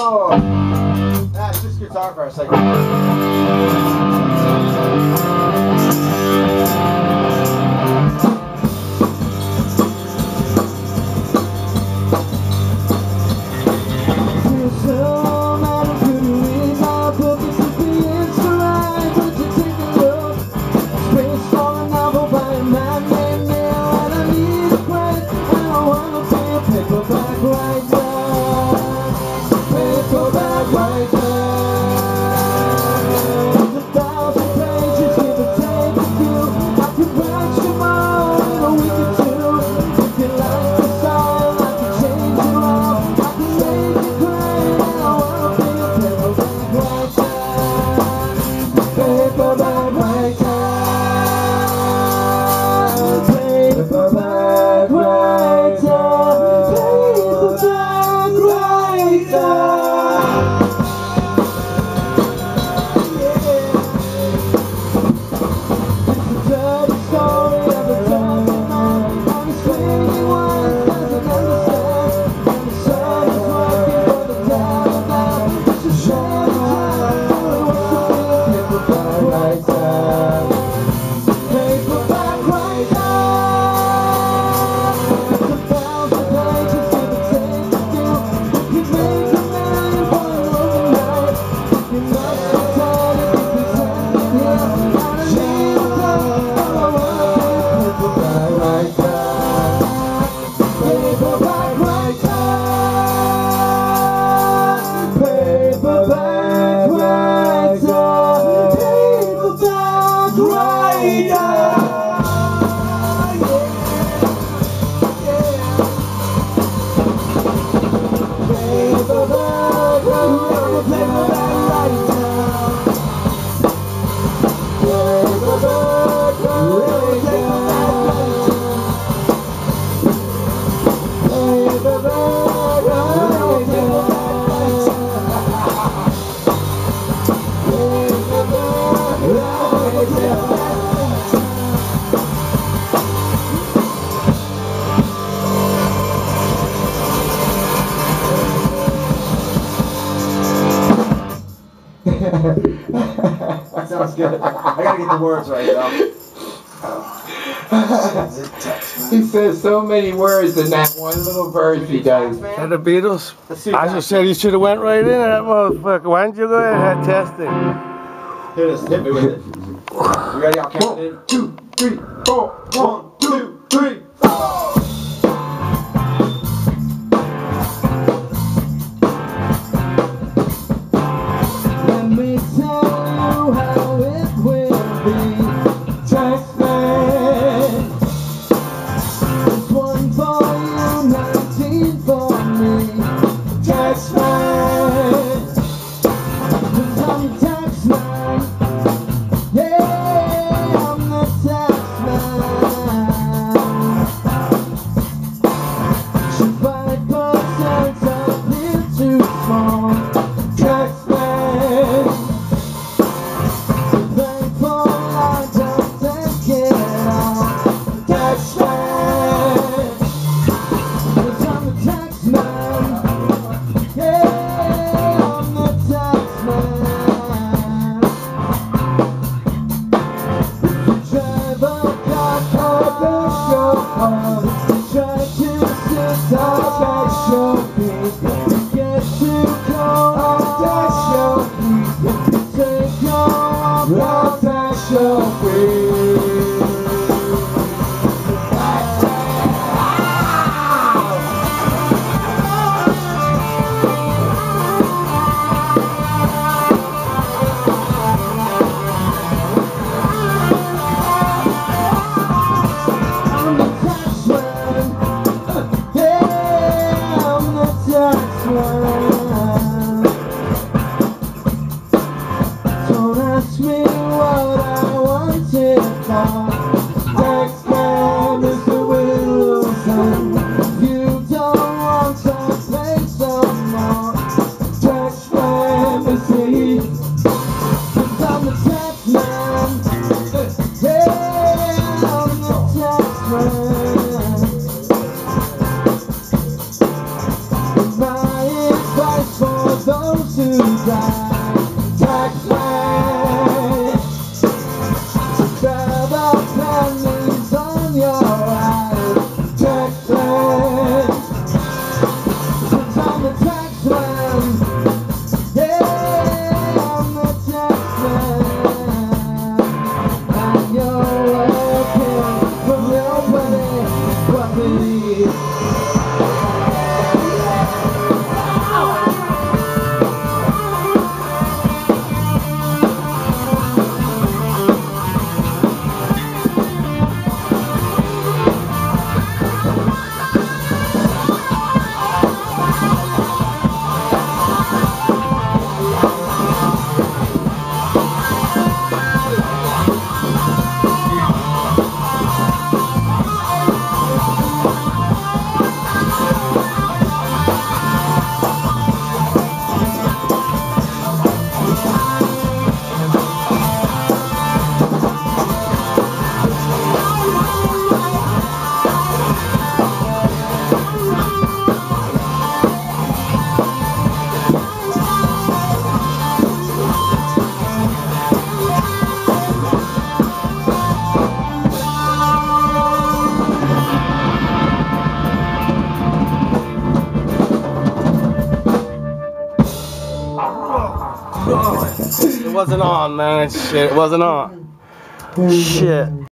That's just guitar for a second. Yeah. That sounds good. I gotta get the words right though. He says so many words in that one little verse he does. And the Beatles. I just said you should have went right in that motherfucker. Why didn't you go ahead and test it? Hit us. Hit me with it. You ready? I'll count it in. Two, three, four. One, Don't ask me what I wanted for. Taxman is the Wilson. You don't want to play some more. Taxman is the Cause I'm the taxman. Yeah, I'm the taxman. My advice for those who die. It wasn't on, man. Shit, it wasn't on. Mm. Shit.